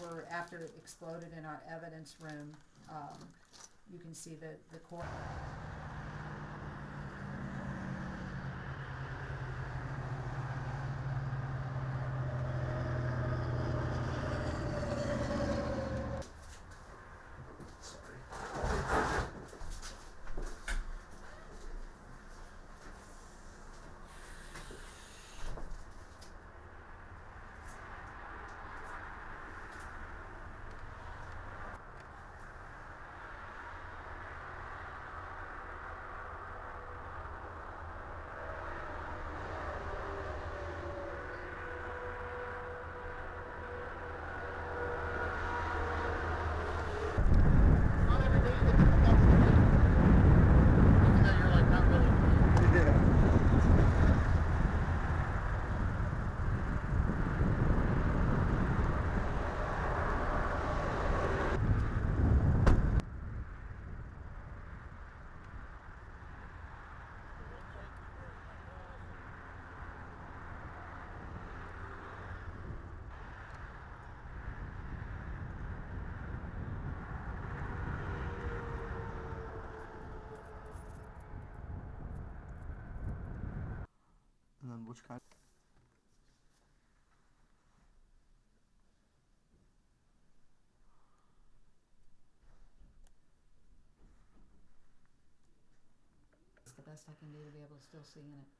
were, after it exploded in our evidence room, um, you can see the, the core. Then which kind? It's the best I can do to be able to still see in it.